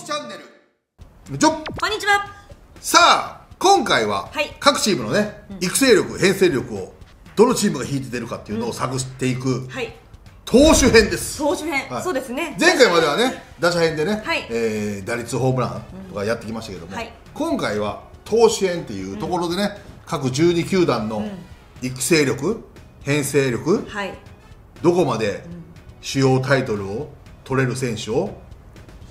木チャンネル。ちょこんにちは。さあ今回ははい。各チームのね、育成力編成力をどのチームが引いて出るかっていうのを探っていくはい。投手編です、投手編、はい。そうですね。前回まではね打者編でね、はい。えー打率ホームランとかやってきましたけども、はい。今回は投手編っていうところでね、各12球団の育成力編成力はい。どこまで主要タイトルを取れる選手を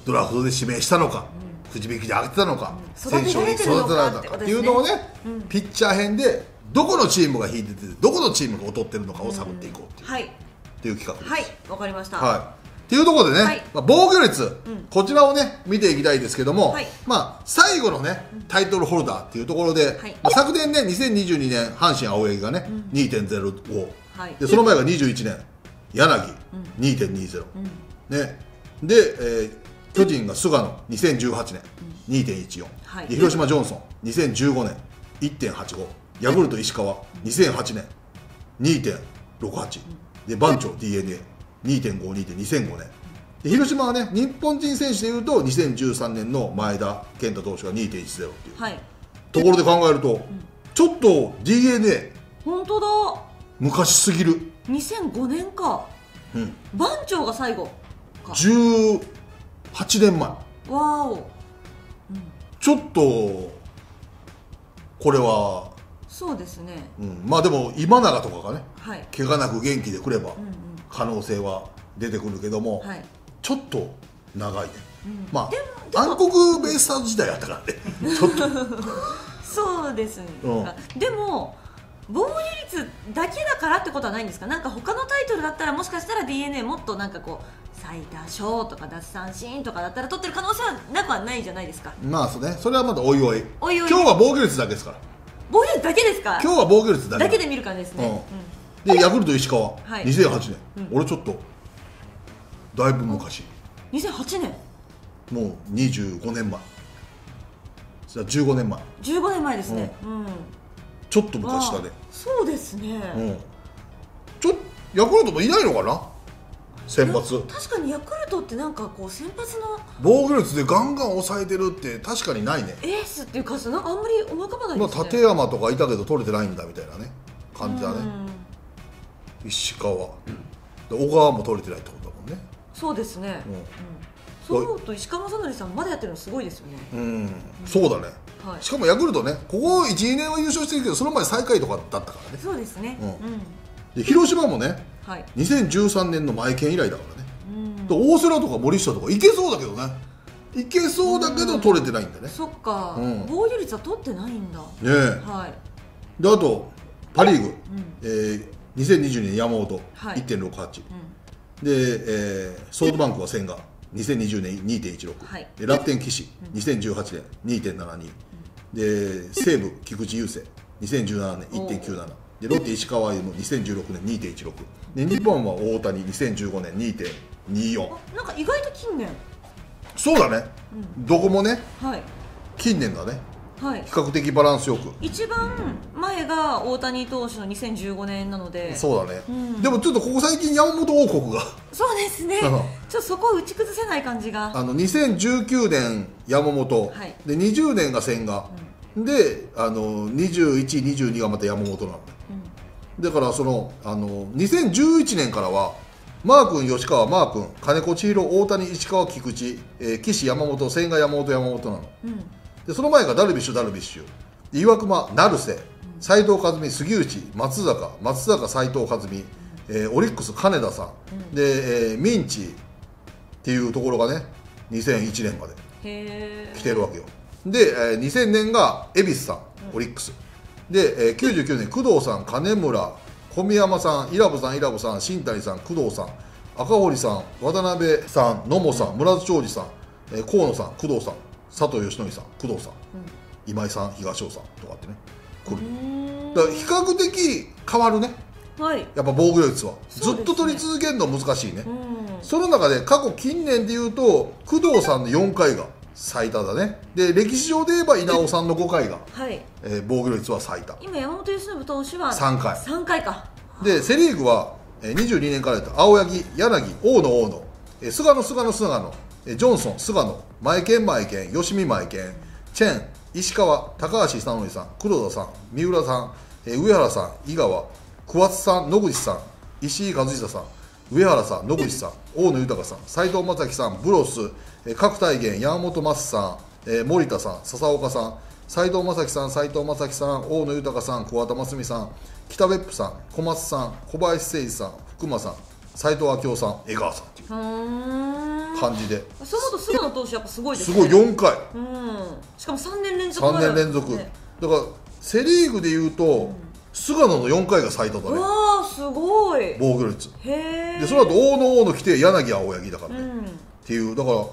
ドラフトで指名したのか、くじ引きで上げてたのか、うん。選手を育てられたかっていうのをね、ピッチャー編でどこのチームが引いててどこのチームが劣ってるのかを探っていこうっていう,、はい。っていう企画です。はい。わかりました。はい。っていうところでね、はい。まあ、防御率、こちらをね、見ていきたいですけども、はい。まあ、最後のね、タイトルホルダーっていうところで、はい。まあ、昨年ね、2022年、阪神青柳がね、2.05、はい。で、その前が21年、柳、2.20、ね、で、えー巨人が菅野、2018年、2.14、はい。で広島ジョンソン、2015年、1.85、ヤクルト石川、2008年、2.68、で番長 d n a 2.52で2005年。で広島はね日本人選手でいうと2013年の前田健太投手が2.10っていう。はい。ところで考えると、ちょっと d n a 本当だ。昔すぎる、2005年か。うん、番長が最後か18年前。わーお。ちょっとこれは、そうですね。うん、まあでも今永とかがねはい。怪我なく元気でくればうんうん。可能性は出てくるけども、はい。ちょっと長いね、ん。まあでもでも暗黒ベイスターズ時代やったからね。ちょっと。そうですね、うでも防御率だけだからってことはないんですか？なんか他のタイトルだったらもしかしたら d n a もっとなんかこう最多勝とか奪三振とかだったら取ってる可能性はなくはないじゃないですか。まあそうね。それはまたおいおい。おいおい。今日は防御率だけですから。防御率だけですか？今日は防御率だけ。だけで見る感じですね、でヤクルト石川、はい。2008年、うん。俺ちょっとだいぶ昔。うん、2008年もう25年前。じゃあ15年前。15年前ですね。うん、ちょっと昔だね。そうですね、うん。ちょヤクルトもいないのかな？先発。確かにヤクルトってなんかこう先発の防御率でガンガン抑えてるって確かにないね。エースっていうかなんかあんまり思い浮かばない。まあですね立山とかいたけど取れてないんだみたいなね。感じだね。うん。石川。で小川も取れてないってことだもんね。そうですね、うん。うん。そう思うと石川雅則さんまだやってるのすごいですよね。うん。そうだね。はい。しかもヤクルトねここ12年は優勝してるけどその前最下位とかだったからね。そうですね。うん。うん。で広島もねはい。2013年の前剣以来だからね。うんで大瀬良とか森下とかいけそうだけどね。いけそうだけど取れてないんだね。そっか、うん。防御率は取ってないんだ。ねえ。はい。であとパ・リーグ、うん。えー2020年山本、はい。1.68うん。で、えーソフトバンクは千賀。2020年2.16、はい。で楽天岸、2018年2.72、で西武菊池雄星。2017年1.97でロッテ石川歩夢。2016年2.16で日本は大谷2015年2.24あなんか意外と近年。そうだね、どこもねはい。近年だね。はい。比較的バランスよく。一番前が大谷投手の2015年なので。そうだね、うん。でもちょっとここ最近山本王国が。そうですね。うん。ちょっとそこを打ち崩せない感じが。あの2019年山本、はい。で20年が千賀、であの2122がまた山本なのねだからそのあの2011年からはマー君吉川マー君金子千尋大谷石川菊池、えー岸山本千賀山本山本なの。うん、うんでその前がダルビッシュダルビッシュ。で岩隈成瀬。斎藤和美杉内松坂。松坂斎藤和美、えーオリックス金田さん、で、えーミンチっていうところがね2001年まで来てるわけよ。で、えー2000年が恵比寿さん。オリックスで、えー99年工藤さん金村小宮山さん伊良部さん伊良部さん新谷さん工藤さん赤堀さん渡辺さん野茂さん村津長司さん、えー河野さん工藤さん佐藤義則さん工藤さん、今井さん東尾さんとかってね来る。うんだから比較的変わるね。はい。やっぱ防御率は、ね。ずっと取り続けるの難しいね、うん。その中で過去近年でいうと工藤さんの4回が最多だね。で歴史上で言えば稲尾さんの5回が、はい。えー防御率は最多。今山本由伸投手は三回。3回か。でセ・リーグは、えー22年からやった青柳柳大野大野、えー菅野菅野菅野、ええジョンソン菅野。前健前健吉見前健チェン石川高橋久典さん。黒田さん三浦さん、え上原さん井川。桑津さん野口さん。石井和久さん。上原さん野口さん。大野豊さん。斉藤正樹さんブロス、え角大元山本真さん、え森田さん笹岡さん斉藤正樹さん斉藤正樹さん大野豊さん桑田真澄さん北別府さん小松さん小林誠司さん福間さん斉藤明夫さん江川さんっていう感じで。その後菅野投手やっぱすごいですね。すごい4回。うん。しかも3年連続3年連続、ね。だからセ・リーグでいうと、菅野の4回が最多だね。うわーすごい。へ防御率。えでその後大野大野来て柳青柳だからね、っうん。ていうだから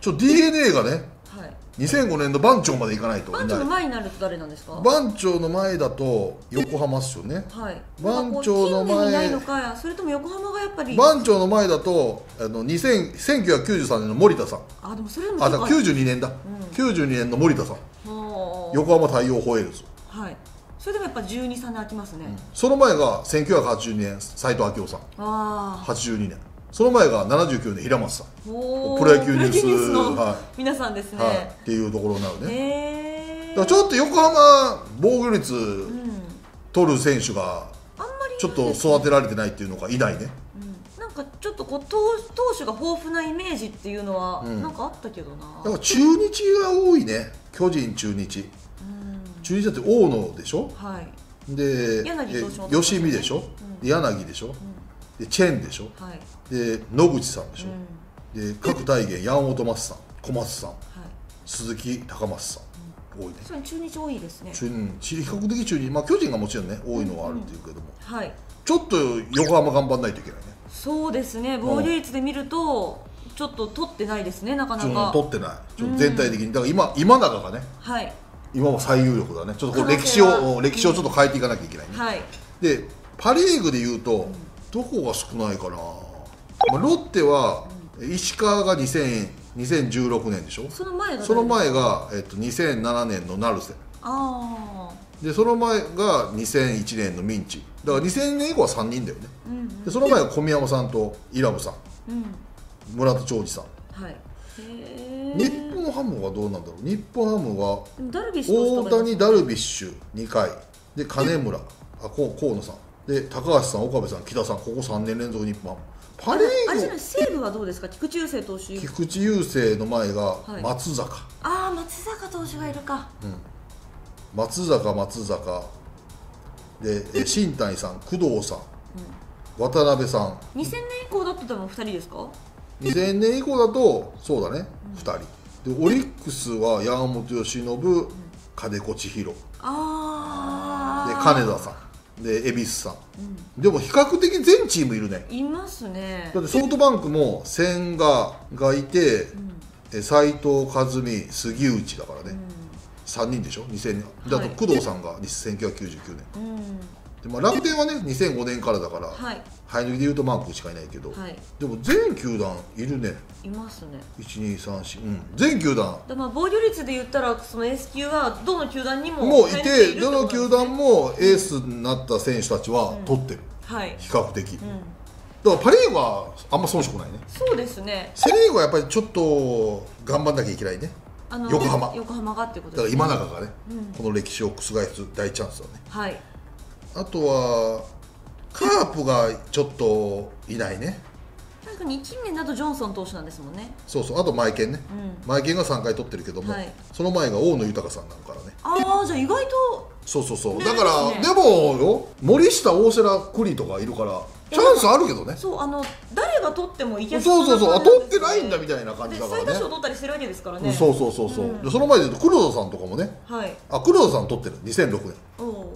ちょ DNA がねはい。2005年の番長までいかないと。い番長の前になると誰なんですか？番長の前だと横浜っすよね。はい。番長の前ないのかそれとも横浜がやっぱり。番長の前だとあの2000 1993年の森田さん。あでもそれでもあだから結構92年だ、92年の森田さん。横浜太陽ホエールズ。はい。それでもやっぱ12、3年空きますね、その前が1982年斉藤明夫さん。あ82年その前が79年平松さん、プロ野球ニュース。のは皆さんですね、はい、っていうところになるね、だからちょっと横浜防御率うん。取る選手があんまりちょっと育てられてないっていうのがいないね。うん。なんかちょっとこう投投手が豊富なイメージっていうのはん。なんかあったけどな、だから中日が多いね。巨人中日。うん。中日だって大野でしょ？はい。で柳投手もえ吉見でしょ、で柳でしょ、でチェンでしょ？はい、で野口さんでしうん。ょ、で各大元山本松さん小松さんはい、鈴木高松さん、多いね。それ中日多いですね。中うん。比較的中日。まあ巨人がもちろんね多いのはあるっていうけども、はい。ちょっと横浜頑張んないといけないね。そうですね。防御率で見るとちょっと取ってないですねなかなか。と取ってない。全体的に。だから今今永がねはい。今も最有力だね。ちょっとこれ歴史を歴史をちょっと変えていかなきゃいけないね、はい。でパ・リーグでいうと、どこが少ないかな、まあ、ロッテは石川が2000 2016年でしょ？その前がその前が、えっと、2007年の成瀬。ああでその前が2001年のミンチ。だから2000年以降は3人だよね。うんでその前が小宮山さんとイラブさん。うん。村田兆治さん。はい。へえ日本ハムはどうなんだろう？日本ハムは大谷ダルビッシュ2回。で金村。あこう河野さんで高橋さん岡部さん北さんここ3年連続日本。パ・リあれじゃーグない西武はどうですか？菊池雄星投手。菊池雄星の前がはい。松坂、ああ松坂投手がいるか。松坂松坂。でえ 新谷さん工藤さん、渡辺さん。2000年以降だと多分2人ですか？2000年以降だとそうだね、2人。でオリックスは山本由伸金子千尋。でああ金田さんで恵比寿さん、でも比較的全チームいるね。いますね。だってソフトバンクも千賀がいてえ斎藤和美杉内だからね、3人でしょ？2000年であはい。と工藤さんが1999年。うんで、まあ、楽天はね2005年からだから、はい。生え抜きでいうとマークしかいないけど、はい。でも全球団いるね。いますね。1234うん。全球団。でまあ防御率で言ったらその S 級はどの球団にももういてどの球団もエースになった選手たちは取ってる、はい、比較的、うん、だからパ・リーグはあんま遜色ないね。そうですね。セ・リーグはやっぱりちょっと頑張んなきゃいけないね。あの横浜。横浜がってことだからですね今永がね、うん。この歴史を覆す大チャンスだね。はいあとはカープがちょっといないね。確かに1年だとジョンソン投手なんですもんね。そうそうあとマイケンね、うん。マイケンが3回取ってるけども、はい。その前が大野豊さんなのからね。ああじゃあ意外とそうそうそう。ね。だからねでもよ森下大瀬良栗とかいるからチャンスあるけどね。そうあの誰が取ってもいけそうそうそうあ取ってないんだみたいな感じでだからね。最多勝取ったりしてるわけですからね。そうそうそうそう、うん。でその前で言うと黒田さんとかもね。はい。あ黒田さん取ってる。2006年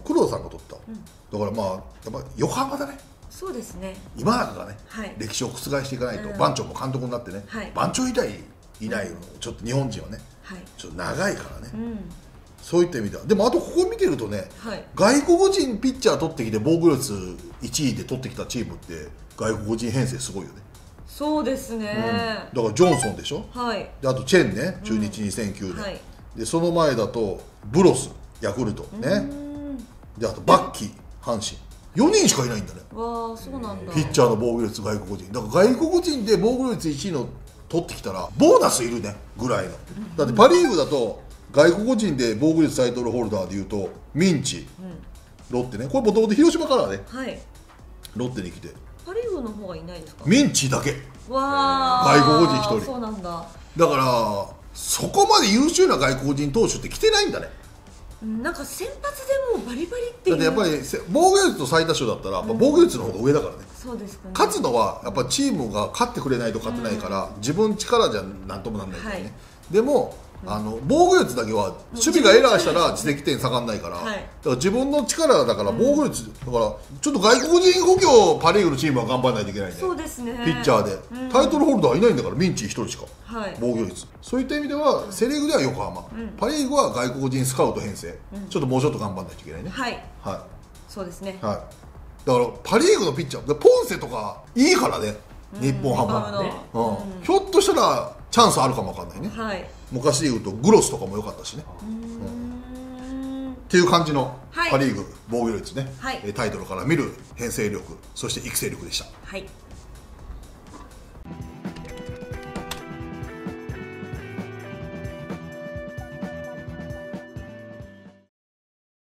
黒田さんが取った、ん。だからまあやっぱ横浜だね。そうですね。今永がね、はい。歴史を覆していかないと、うん。番長も監督になってね、はい。番長以来いないのちょっと日本人はね。はい。ちょっと長いからね、うんそういった意味では。でもあとここ見てるとねはい。外国人ピッチャー取ってきて防御率1位で取ってきたチームって外国人編成すごいよね、そうですね、だからジョンソンでしょ。はい。であとチェンね中日2009年、はい。でその前だとブロスヤクルトうねん。であとバッキー阪神。4人しかいないんだね。わあそうなんだ。ピッチャーの防御率外国人。だから外国人で防御率1位の取ってきたらボーナスいるねぐらいの。だってパ・リーグだと外国人で防御率タイトルホルダーでいうとミンチ、ロッテね。これもともと広島からね。はい。ロッテに来て。パ・リーグの方がいないですか？ミンチだけ。わあ外国人一人。そうなんだ。だからそこまで優秀な外国人投手って来てないんだね。うんなんか先発でもうバリバリってだってやっぱりせ防御率と最多勝だったらやっぱ防御率の方が上だからね、そうですかね。勝つのはやっぱチームが勝ってくれないと勝てないから、自分力じゃなんともなんないからね、はい。でもあの防御率だけは守備がエラーしたら自責点下がんないから、はい。だから自分の力だから防御率、だからちょっと外国人補強パ・リーグのチームは頑張らないといけないんで。そうですね。ピッチャーで、うん。タイトルホルダーはいないんだからミンチ1人しか。はい。防御率。そういった意味ではセ・リーグでは横浜、パ・リーグは外国人スカウト編成、ちょっともうちょっと頑張らないといけないね、はい。はそうですね。いはい、だからパ・リーグのピッチャー。でポンセとかいいからね。日本ハム、うん。ひょっとしたらチャンスあるかもわかんないね。はい昔で言うとグロスとかも良かったしね。うーん。っていう感じのはい。パ・リーグ防御率ね、はい。えータイトルから見る編成力そして育成力でした。はい